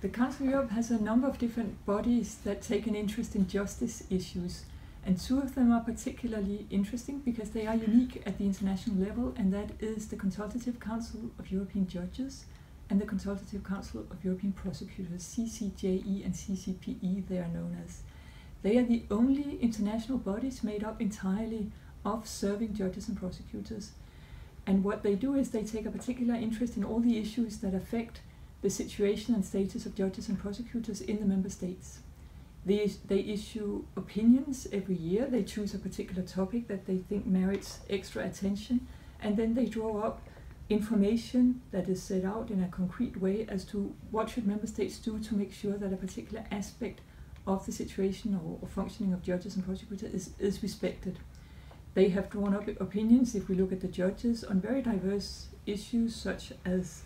the Council of Europe has a number of different bodies that take an interest in justice issues. And two of them are particularly interesting because they are hmm. unique at the international level, and that is the Consultative Council of European Judges and the Consultative Council of European Prosecutors, CCJE and CCPE, they are known as. They are the only international bodies made up entirely of serving judges and prosecutors. And what they do is they take a particular interest in all the issues that affect the situation and status of judges and prosecutors in the member states. They, they issue opinions every year. They choose a particular topic that they think merits extra attention, and then they draw up information that is set out in a concrete way as to what should member states do to make sure that a particular aspect of the situation or, or functioning of judges and prosecutors is, is respected. They have drawn up opinions, if we look at the judges, on very diverse issues such as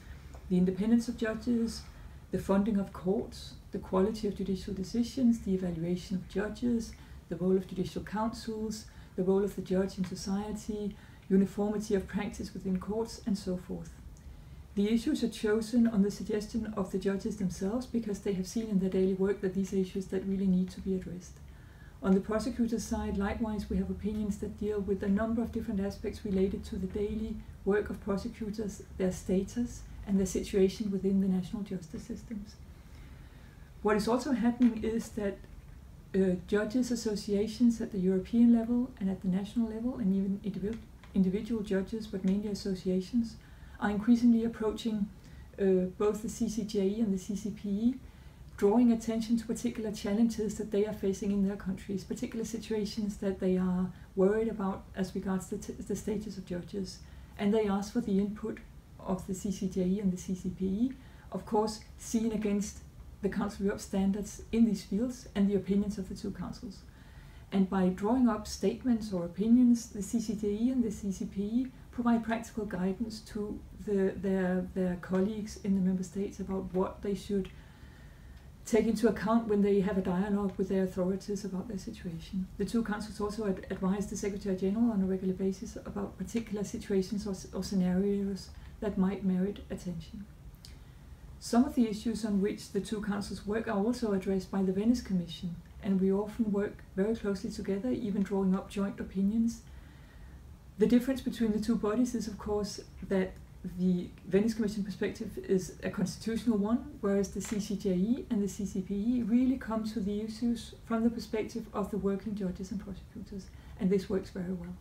the independence of judges, the funding of courts, the quality of judicial decisions, the evaluation of judges, the role of judicial councils, the role of the judge in society, uniformity of practice within courts, and so forth. The issues are chosen on the suggestion of the judges themselves because they have seen in their daily work that these issues that really need to be addressed. On the prosecutor's side, likewise, we have opinions that deal with a number of different aspects related to the daily work of prosecutors, their status, and their situation within the national justice systems. What is also happening is that uh, judges associations at the European level and at the national level, and even individual, individual judges, but mainly associations, are increasingly approaching uh, both the CCJE and the CCPE, drawing attention to particular challenges that they are facing in their countries, particular situations that they are worried about as regards the, the status of judges. And they ask for the input of the CCJE and the CCPE, of course, seen against the Council of Europe standards in these fields and the opinions of the two councils. And by drawing up statements or opinions, the CCJE and the CCPE provide practical guidance to the, their, their colleagues in the member states about what they should take into account when they have a dialogue with their authorities about their situation. The two councils also ad- advise the Secretary General on a regular basis about particular situations or, or scenarios that might merit attention. Some of the issues on which the two councils work are also addressed by the Venice Commission, and we often work very closely together, even drawing up joint opinions. The difference between the two bodies is, of course, that the Venice Commission perspective is a constitutional one, whereas the CCJE and the CCPE really come to the issues from the perspective of the working judges and prosecutors, and this works very well.